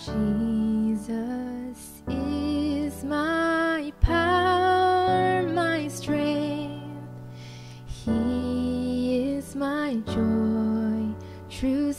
Jesus is my power, my strength. He is my joy, true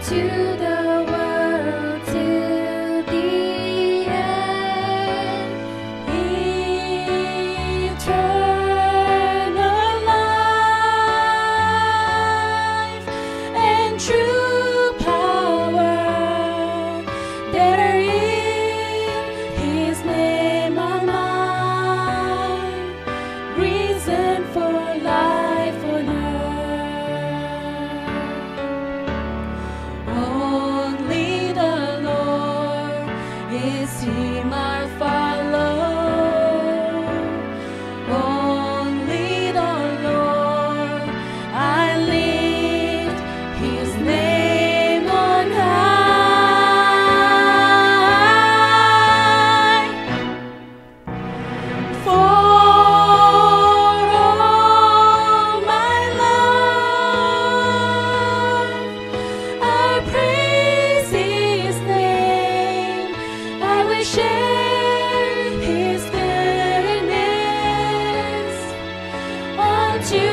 to you